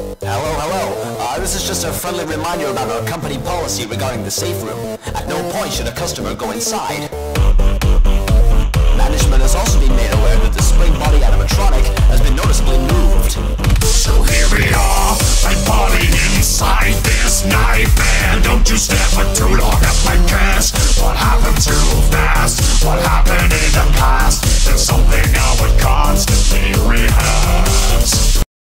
Hello, hello. Uh, this is just a friendly reminder about our company policy regarding the safe room. At no point should a customer go inside. Management has also been made aware that the Spring Bonnie animatronic has been noticeably moved. So here we are, my body inside this knife, man. Don't you step a too long.